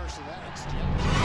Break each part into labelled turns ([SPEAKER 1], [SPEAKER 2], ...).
[SPEAKER 1] worse than that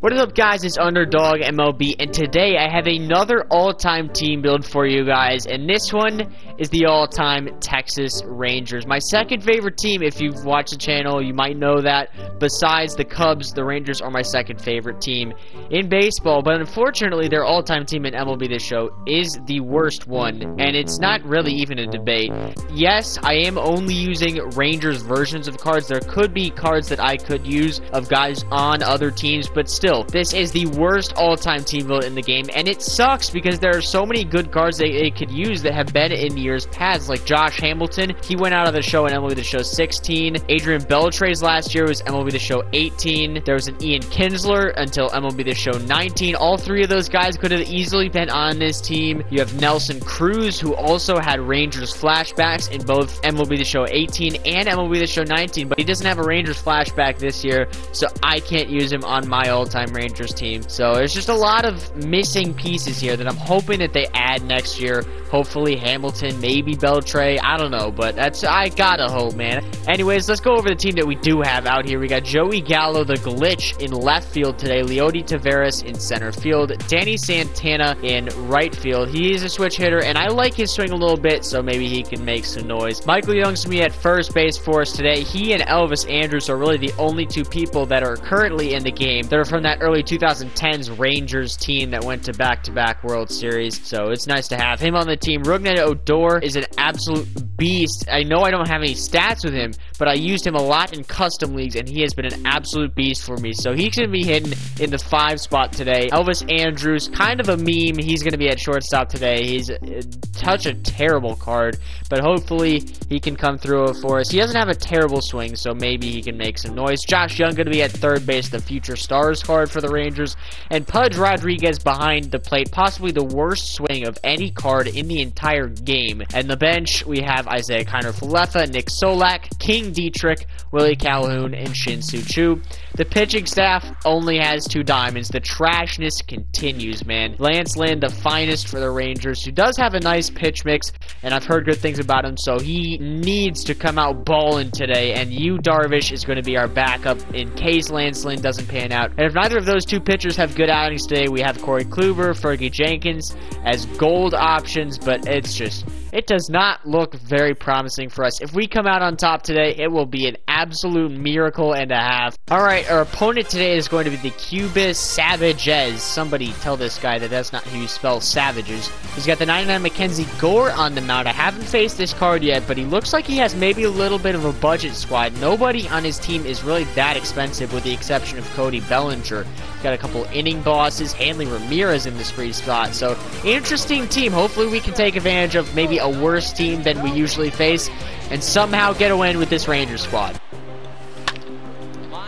[SPEAKER 2] What is up guys, it's Underdawg MLB and today I have another all-time team build for you guys and this one is the all-time Texas Rangers. My second favorite team, if you've watched the channel you might know that. Besides the Cubs, the Rangers are my second favorite team in baseball but unfortunately their all-time team in MLB this show is the worst one and it's not really even a debate. Yes, I am only using Rangers versions of cards. There could be cards that I could use of guys on other teams but still still, this is the worst all-time team build in the game, and it sucks because there are so many good cards they, they could use that have been in years past, like Josh Hamilton. He went out of the show in MLB The Show 16. Adrian Beltre's last year was MLB The Show 18. There was an Ian Kinsler until MLB The Show 19. All three of those guys could have easily been on this team. You have Nelson Cruz, who also had Rangers flashbacks in both MLB The Show 18 and MLB The Show 19, but he doesn't have a Rangers flashback this year, so I can't use him on my all-time all-time Rangers team. So there's just a lot of missing pieces here that I'm hoping that they add next year. Hopefully Hamilton, maybe Beltre, I don't know, but that's I gotta hope, man. Anyways, let's go over the team that we do have out here. We got Joey Gallo, the glitch in left field today, Leody Taveras in center field, Danny Santana in right field. He is a switch hitter, and I like his swing a little bit, so maybe he can make some noise. Michael Young's me at first base for us today. He and Elvis Andrus are really the only two people that are currently in the game that are from that early 2010s Rangers team that went to back-to-back World Series. So it's nice to have him on the team. Rougned Odor is an absolute beast. I know I don't have any stats with him, but I used him a lot in custom leagues, and he has been an absolute beast for me. So he's going to be hitting in the five spot today. Elvis Andrus, kind of a meme. He's going to be at shortstop today. He's uh, such a terrible card, but hopefully he can come through for us. He doesn't have a terrible swing, so maybe he can make some noise. Josh Jung going to be at third base, the future stars card for the Rangers, and Pudge Rodriguez behind the plate, possibly the worst swing of any card in the entire game. And the bench, we have Isiah Kiner-Falefa, Nick Solak, King Dietrich, Willie Calhoun, and Shin Soo Choo. The pitching staff only has two diamonds. The trashness continues, man. Lance Lynn, the finest for the Rangers, who does have a nice pitch mix, and I've heard good things about him, so he needs to come out balling today, and Yu Darvish is going to be our backup in case Lance Lynn doesn't pan out. And if neither of those two pitchers have good outings today, we have Corey Kluber, Fergie Jenkins as gold options, but it's just it does not look very promising for us. If we come out on top today, it will be an absolute miracle and a half. Alright, our opponent today is going to be the Cubis Savages. Somebody tell this guy that that's not how you spell savages. He's got the 99 Mackenzie Gore on the mound. I haven't faced this card yet, but he looks like he has maybe a little bit of a budget squad. Nobody on his team is really that expensive with the exception of Cody Bellinger. He's Got a couple inning bosses, Hanley Ramirez in this free spot. So, interesting team. Hopefully we can take advantage of maybe a worse team than we usually face and somehow get a win with this Rangers squad.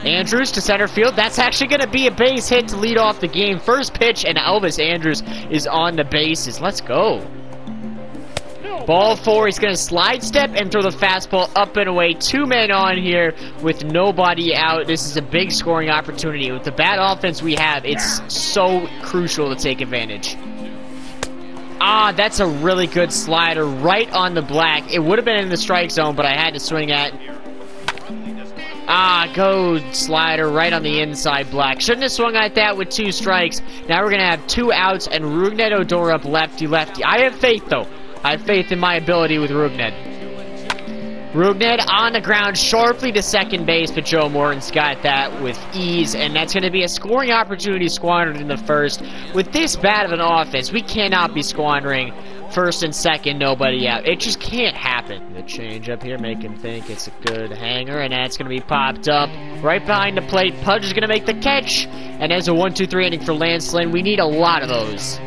[SPEAKER 2] Andrus to center field. That's actually going to be a base hit to lead off the game. First pitch, and Elvis Andrus is on the bases. Let's go. Ball four, he's going to slide step and throw the fastball up and away. Two men on here with nobody out. This is a big scoring opportunity. With the bad offense we have, it's so crucial to take advantage. Ah, that's a really good slider right on the black. It would have been in the strike zone, but I had to swing at. Ah, go slider right on the inside black. Shouldn't have swung at that with two strikes. Now we're going to have two outs and Rougned Odor up lefty lefty. I have faith, though. I have faith in my ability with Rougned. Rougned on the ground sharply to second base, but Joe Morgan's got that with ease, and that's going to be a scoring opportunity squandered in the first. With this bad of an offense, we cannot be squandering first and second, nobody out. It just can't happen. The change up here, make him think it's a good hanger, and that's going to be popped up right behind the plate. Pudge is going to make the catch, and as a 1-2-3 inning for Lance Lynn, we need a lot of those.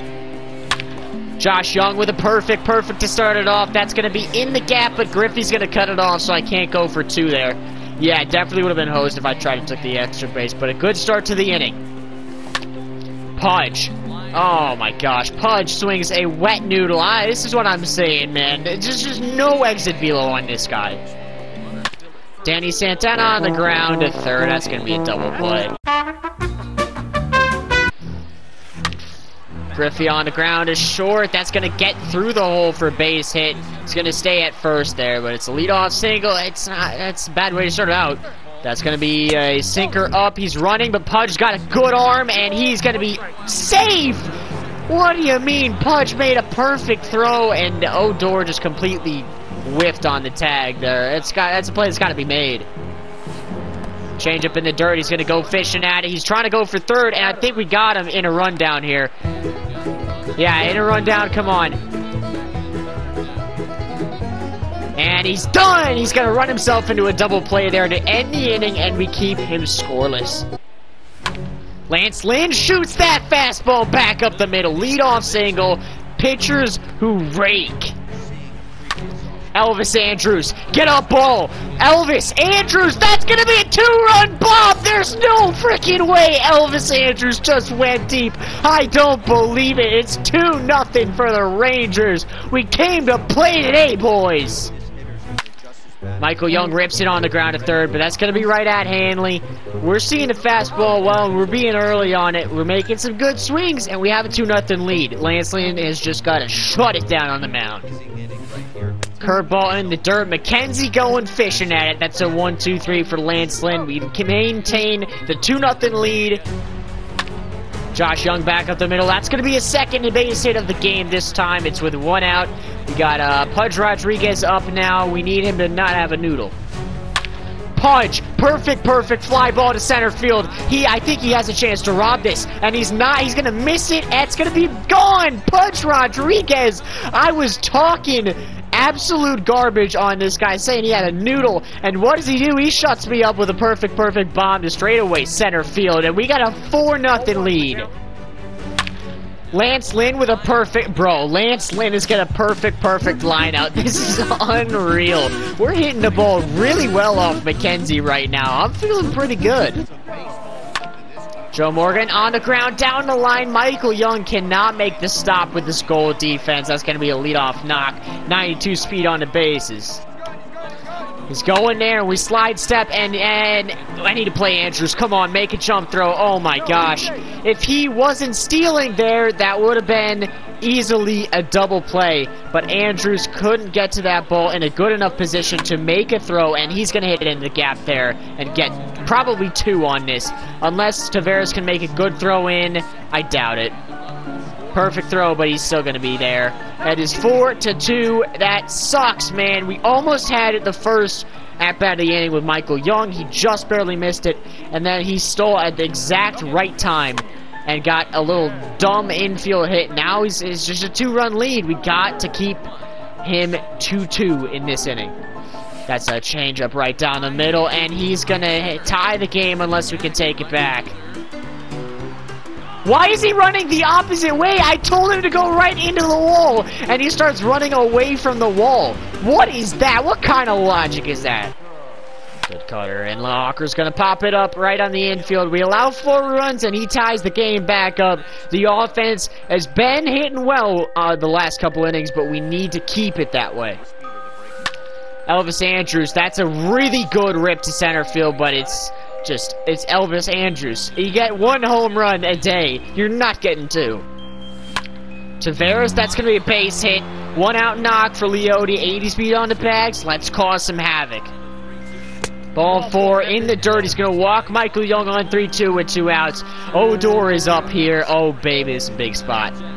[SPEAKER 2] Josh Jung with a perfect, perfect to start it off. That's going to be in the gap, but Griffey's going to cut it off, so I can't go for two there. Yeah, definitely would have been hosed if I tried to take the extra base, but a good start to the inning. Pudge. Oh my gosh, Pudge swings a wet noodle. This is what I'm saying, man. There's just no exit velo on this guy. Danny Santana on the ground to third. That's going to be a double play. Griffey on the ground is short. That's going to get through the hole for base hit. It's going to stay at first there, but it's a leadoff single. It's not, that's a bad way to start out. That's going to be a sinker up. He's running, but Pudge's got a good arm, and he's going to be safe. What do you mean? Pudge made a perfect throw, and Odor just completely whiffed on the tag there. It's got that's a play that's got to be made. Change up in the dirt. He's going to go fishing at it. He's trying to go for third, and I think we got him in a rundown here. Yeah, in a rundown. Come on. And he's done! He's going to run himself into a double play there to end the inning, and we keep him scoreless. Lance Lynn shoots that fastball back up the middle. Lead off single. Pitchers who rake. Elvis Andrus, get up ball. Elvis Andrus, that's going to be a two-run bomb. There's no freaking way Elvis Andrus just went deep. I don't believe it. It's 2 nothing for the Rangers. We came to play today, boys. Michael Young rips it on the ground at third, but that's going to be right at Hanley. We're seeing the fastball well, and we're being early on it. We're making some good swings, and we have a 2 nothing lead. Lance Lynn has just got to shut it down on the mound. Curveball in the dirt. McKenzie going fishing at it. That's a 1-2-3 for Lance Lynn. We can maintain the 2 nothing lead. Josh Jung back up the middle. That's going to be a second base hit of the game this time. It's with one out. We got uh, Pudge Rodriguez up now. We need him to not have a noodle. Pudge, perfect, perfect fly ball to center field. He, I think he has a chance to rob this, and he's not. He's gonna miss it. It's gonna be gone. Pudge Rodriguez. I was talking absolute garbage on this guy, saying he had a noodle. And what does he do? He shuts me up with a perfect, perfect bomb to straightaway center field, and we got a four nothing lead. Lance Lynn with a perfect, bro. Lance Lynn has got a perfect, perfect line out. This is unreal. We're hitting the ball really well off McKenzie right now. I'm feeling pretty good. Joe Morgan on the ground, down the line. Michael Young cannot make the stop with this goal defense. That's going to be a leadoff knock. 92 speed on the bases. He's going there. And we slide step, and and I need to play Andrus. Come on, make a jump throw. Oh my gosh! If he wasn't stealing there, that would have been easily a double play. But Andrus couldn't get to that ball in a good enough position to make a throw, and he's going to hit it in the gap there and get probably two on this. Unless Taveras can make a good throw in, I doubt it. Perfect throw, but he's still going to be there. That is four to two. That sucks, man. We almost had it the first at bat of the inning with Michael Young. He just barely missed it, and then he stole at the exact right time and got a little dumb infield hit. Now he's it's just a two-run lead. We got to keep him 2-2 in this inning. That's a changeup right down the middle, and he's gonna tie the game unless we can take it back. Why is he running the opposite way? I told him to go right into the wall, and he starts running away from the wall. What is that? What kind of logic is that? Good cutter, and Locker's going to pop it up right on the infield. We allow four runs, and he ties the game back up. The offense has been hitting well uh, the last couple innings, but we need to keep it that way. Elvis Andrus. that's a really good rip to center field, but it's just, it's Elvis Andrus. You get one home run a day. You're not getting two. Taveras, that's going to be a base hit. One out knock for Leody. 80 speed on the bags. Let's cause some havoc. Ball four in the dirt. He's going to walk Michael Young on 3-2 with two outs. Odor is up here. Oh, baby, this is a big spot.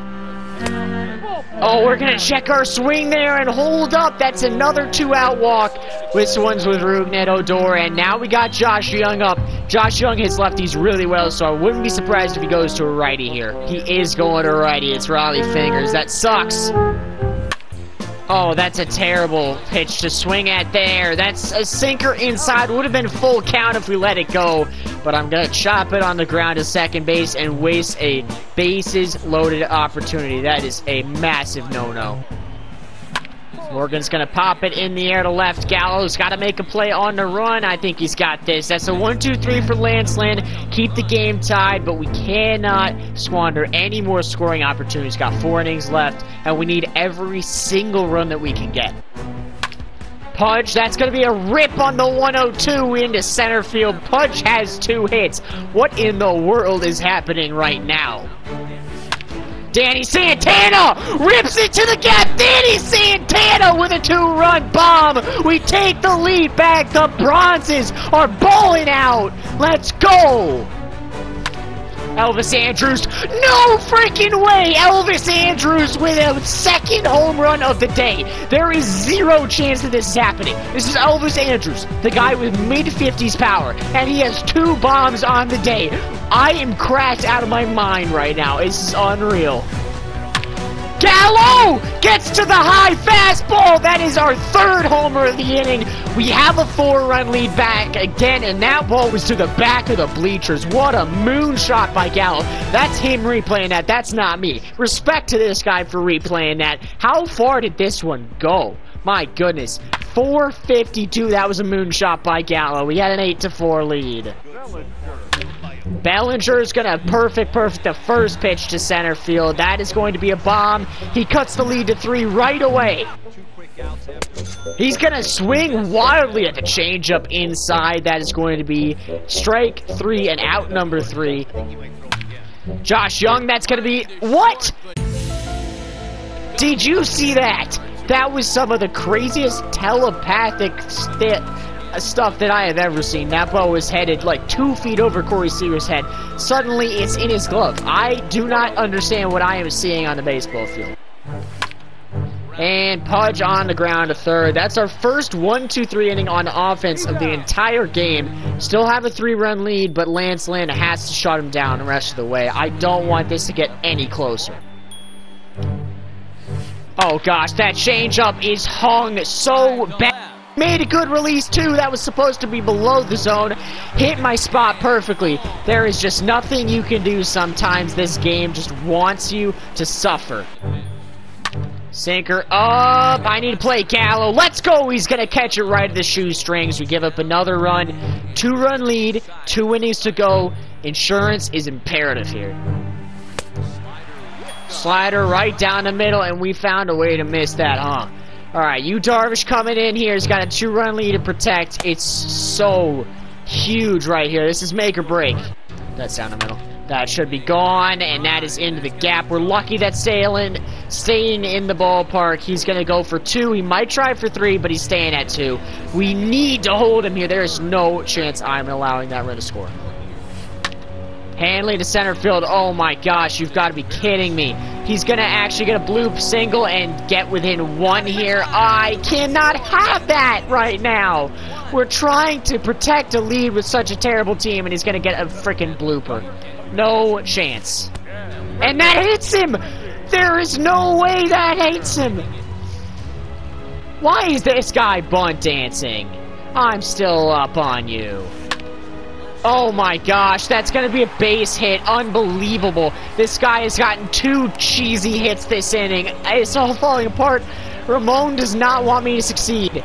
[SPEAKER 2] Oh, we're going to check our swing there and hold up. That's another two-out walk. This one's with Rougned Odor, and now we got Josh Jung up. Josh Jung hits lefties really well, so I wouldn't be surprised if he goes to a righty here. He is going to a righty. It's Rollie Fingers. That sucks. Oh, that's a terrible pitch to swing at there. That's a sinker inside. Would have been full count if we let it go. But I'm going to chop it on the ground to second base and waste a bases loaded opportunity. That is a massive no-no. Morgan's going to pop it in the air to left. Gallo's got to make a play on the run. I think he's got this. That's a 1-2-3 for Lance. Keep the game tied, but we cannot squander any more scoring opportunities. Got four innings left, and we need every single run that we can get. Pudge, that's going to be a rip on the 102 into center field. Pudge has two hits. What in the world is happening right now? Danny Santana rips it to the gap. Danny Santana with a two-run bomb. We take the lead back. The Bronzes are balling out. Let's go. Elvis Andrus. No freaking way! Elvis Andrus with a second home run of the day. There is zero chance that this is happening. This is Elvis Andrus, the guy with mid-50s power, and he has two bombs on the day. I am cracked out of my mind right now. This is unreal. Gallo gets to the high fastball. That is our third homer of the inning. We have a four-run lead back again, and that ball was to the back of the bleachers. What a moonshot by Gallo. That's him replaying that. That's not me. Respect to this guy for replaying that. How far did this one go? My goodness. 452. That was a moonshot by Gallo. We had an 8 to 4 lead. Bellinger is going to perfect, perfect the first pitch to center field. That is going to be a bomb. He cuts the lead to three right away. He's going to swing wildly at the changeup inside. That is going to be strike three and out number three. Josh Jung, that's going to be... What? Did you see that? That was some of the craziest telepathic stuff that I have ever seen. That ball was headed like two feet over Corey Seager's head. Suddenly, it's in his glove. I do not understand what I am seeing on the baseball field. And Pudge on the ground to third. That's our first 1-2-3 inning on offense of the entire game. Still have a three-run lead, but Lance Lynn has to shut him down the rest of the way. I don't want this to get any closer. Oh gosh, that changeup is hung so bad. Made a good release too. That was supposed to be below the zone. Hit my spot perfectly. There is just nothing you can do sometimes. This game just wants you to suffer. Sinker up. I need to play Gallo. Let's go. He's going to catch it right at the shoestrings. We give up another run. Two-run lead. Two innings to go. Insurance is imperative here. Slider right down the middle, and we found a way to miss that, huh? Alright, Yu Darvish coming in here. He's got a two-run lead to protect. It's so huge right here. This is make or break. That's down the middle. That should be gone, and that is into the gap. We're lucky that Salen staying in the ballpark. He's going to go for two. He might try for three, but he's staying at two. We need to hold him here. There is no chance I'm allowing that run to score. Hanley to center field. Oh my gosh, you've got to be kidding me. He's going to actually get a bloop single and get within one here. I cannot have that right now. We're trying to protect a lead with such a terrible team, and he's going to get a freaking blooper. No chance. And that hits him! There is no way that hits him! Why is this guy bunt dancing? I'm still up on you. Oh my gosh, that's gonna be a base hit. Unbelievable. This guy has gotten two cheesy hits this inning. It's all falling apart. Ramon does not want me to succeed.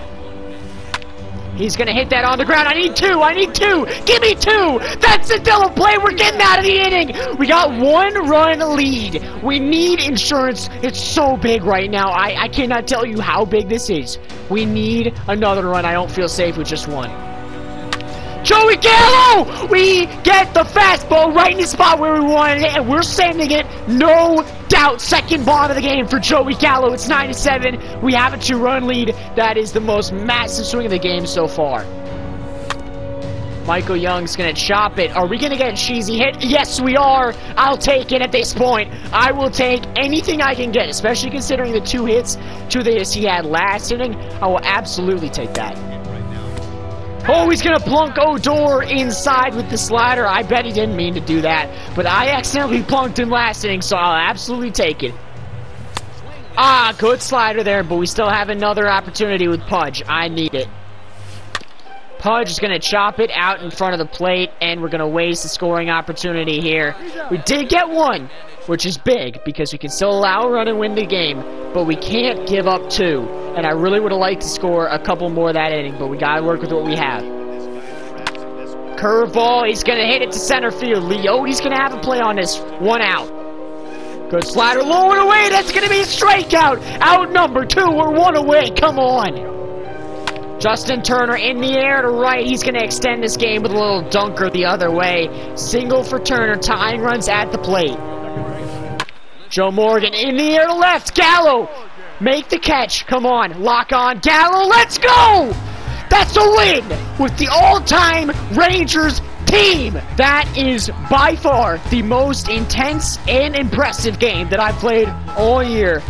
[SPEAKER 2] He's gonna hit that on the ground. I need two. I need two. Give me two. That's the double play. We're getting out of the inning. We got one run lead. We need insurance. It's so big right now. I, I cannot tell you how big this is. We need another run. I don't feel safe with just one. Joey Gallo! We get the fastball right in the spot where we wanted it, and we're sending it. No doubt. Second ball of the game for Joey Gallo. It's 9 to 7. We have a two run lead. That is the most massive swing of the game so far. Michael Young's gonna chop it. Are we gonna get a cheesy hit? Yes, we are. I'll take it at this point. I will take anything I can get, especially considering the two hits, two hits he had last inning. I will absolutely take that. Oh, he's gonna plunk Odor inside with the slider. I bet he didn't mean to do that, but I accidentally plunked him last inning, so I'll absolutely take it. Ah, good slider there, but we still have another opportunity with Pudge. I need it. Pudge is going to chop it out in front of the plate, and we're going to waste the scoring opportunity here. We did get one, which is big, because we can still allow a run and win the game, but we can't give up two and I really would have liked to score a couple more that inning, but we got to work with what we have. Curveball, he's going to hit it to center field. Leody's going to have a play on this. One out. Good slider, low and away. That's going to be a strikeout. Out number two. We're one away. Come on. Justin Turner in the air to right. He's going to extend this game with a little dunker the other way. Single for Turner. Tying runs at the plate. Joe Morgan in the air left. Gallo, make the catch. Come on, lock on. Gallo, let's go! That's a win with the all-time Rangers team. That is by far the most intense and impressive game that I've played all year.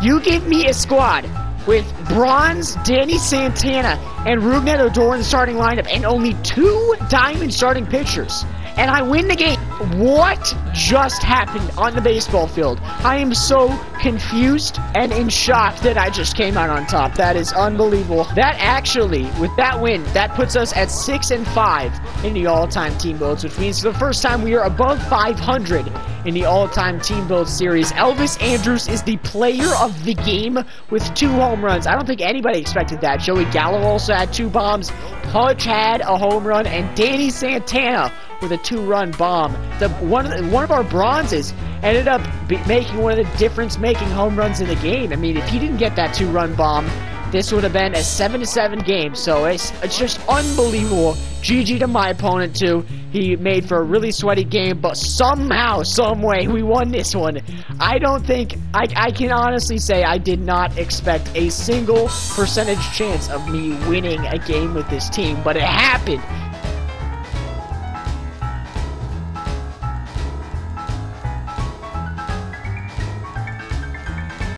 [SPEAKER 2] You give me a squad with Bronze, Danny Santana, and Rougned Odor in the starting lineup, and only two diamond starting pitchers and I win the game. What just happened on the baseball field? I am so confused and in shock that I just came out on top. That is unbelievable. That actually, with that win, that puts us at 6 and 5 in the all-time team builds, which means for the first time we are above 500 in the all-time team build series. Elvis Andrus is the player of the game with two home runs. I don't think anybody expected that. Joey Gallo also had two bombs. Pudge had a home run, and Danny Santana with a two-run bomb. The one of the, one of our bronzes ended up making one of the difference-making home runs in the game. I mean, if he didn't get that two-run bomb, this would have been a 7-7 game. So it's it's just unbelievable. GG to my opponent too. He made for a really sweaty game, but somehow, some way, we won this one. I don't think I, I can honestly say I did not expect a single percentage chance of me winning a game with this team, but it happened.